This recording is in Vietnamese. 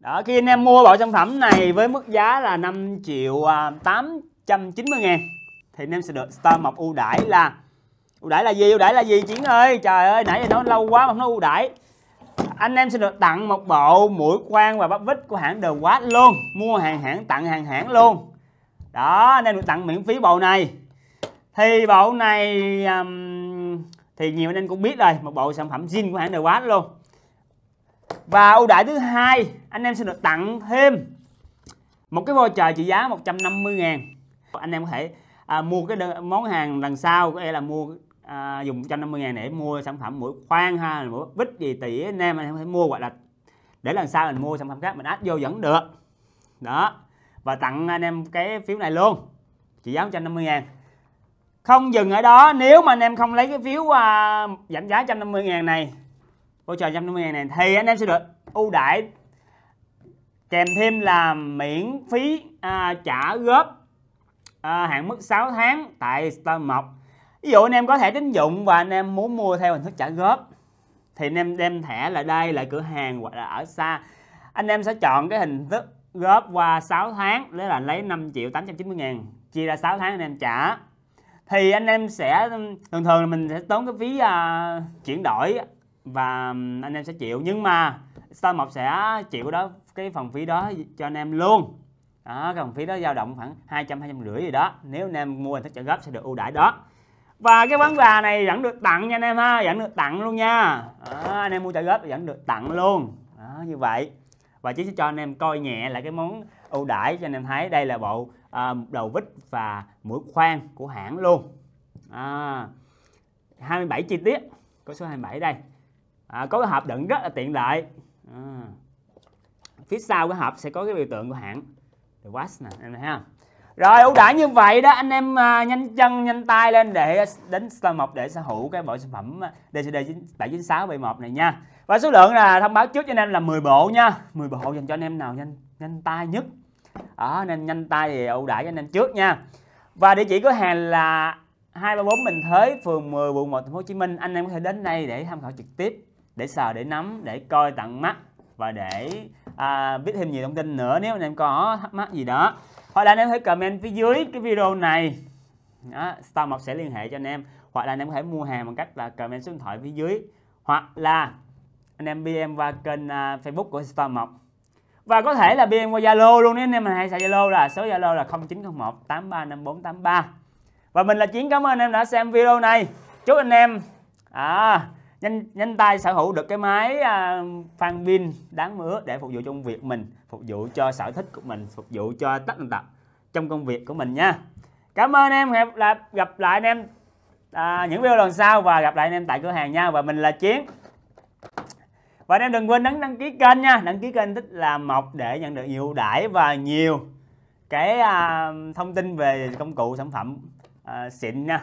đó khi anh em mua bộ sản phẩm này với mức giá là 5 triệu à, 890 ngàn thì anh em sẽ được Star Mộc ưu đãi là ưu đãi là gì? Ưu đãi là gì chiến ơi? Trời ơi nãy giờ nói lâu quá mà không nói ưu đãi. Anh em sẽ được tặng một bộ mũi khoan và bắp vít của hãng The Watt luôn mua hàng hãng tặng hàng hãng luôn. Đó anh em được tặng miễn phí bộ này. Thì bộ này um, thì nhiều anh em cũng biết rồi một bộ sản phẩm zin của hãng The Watt luôn và ưu đãi thứ hai anh em sẽ được tặng thêm một cái voucher trị giá 150 ngàn. Anh em có thể à, mua cái đơn, món hàng lần sau có thể là mua à, dùng 150 ngàn để mua sản phẩm mũi khoan ha mũi bít gì tỷ anh em anh em có thể mua hoặc là để lần sau mình mua sản phẩm khác mình áp vô vẫn được. Đó và tặng anh em cái phiếu này luôn trị giá 150 ngàn. Không dừng ở đó nếu mà anh em không lấy cái phiếu à, giảm giá 150 ngàn này voucher 150 ngàn này. Thì anh em sẽ được ưu đãi kèm thêm là miễn phí à, trả góp à, hạn mức 6 tháng tại Star Mộc. Ví dụ anh em có thẻ tín dụng và anh em muốn mua theo hình thức trả góp thì anh em đem thẻ lại đây lại cửa hàng hoặc là ở xa. Anh em sẽ chọn cái hình thức góp qua 6 tháng đó là lấy 5 triệu 890 ngàn chia ra 6 tháng anh em trả. Thì anh em sẽ thường thường là mình sẽ tốn cái phí uh, chuyển đổi và anh em sẽ chịu. Nhưng mà Star Mộc sẽ chịu đó cái phần phí đó cho anh em luôn. Đó cái phần phí đó dao động khoảng 200 250 gì đó. Nếu anh em mua hình thức trả góp sẽ được ưu đãi đó. Và cái món quà này vẫn được tặng nha anh em ha vẫn được tặng luôn nha. Đó, anh em mua trả góp vẫn được tặng luôn. Đó, như vậy. Và chỉ sẽ cho anh em coi nhẹ lại cái món ưu đãi cho anh em thấy đây là bộ à, đầu vít và mũi khoan của hãng luôn. À, 27 chi tiết có số 27 đây à, có cái hộp đựng rất là tiện lợi. À, phía sau cái hộp sẽ có cái biểu tượng của hãng. The Watch nè em thấy không rồi ưu đãi như vậy đó anh em à, nhanh chân nhanh tay lên để đến Star Mộc để sở hữu cái bộ sản phẩm DCD 796 B1 này nha. Và số lượng là thông báo trước cho anh em là 10 bộ nha. 10 bộ dành cho anh em nào nhanh nhanh tay nhất. Đó anh em nhanh tay thì ưu đãi cho anh em trước nha. Và địa chỉ cửa hàng là 234 Bình Thới, phường 10, quận 1, thành phố Hồ Chí Minh. Anh em có thể đến đây để tham khảo trực tiếp, để sờ, để nắm, để coi tận mắt và để à, biết thêm nhiều thông tin nữa nếu anh em có thắc mắc gì đó. Hoặc là anh em hãy comment phía dưới cái video này. Đó, Star Mộc sẽ liên hệ cho anh em. Hoặc là anh em có thể mua hàng bằng cách là comment số điện thoại phía dưới. Hoặc là anh em BM qua kênh uh, Facebook của Star Mộc và có thể là BM qua Zalo luôn nếu anh em hay xài Zalo là số Zalo là 0901 835483 và mình là Chiến cảm ơn anh em đã xem video này chúc anh em à, nhanh nhanh tay sở hữu được cái máy à, phan pin đáng mơ để phục vụ cho công việc mình phục vụ cho sở thích của mình phục vụ cho tất tần tật trong công việc của mình nha. Cảm ơn em gặp gặp lại anh em à, những video lần sau và gặp lại anh em tại cửa hàng nha. Và mình là Chiến. Và anh em đừng quên nhấn đăng ký kênh nha. Đăng ký kênh thích làm mộc để nhận được nhiều đãi và nhiều cái à, thông tin về công cụ sản phẩm à, xịn nha.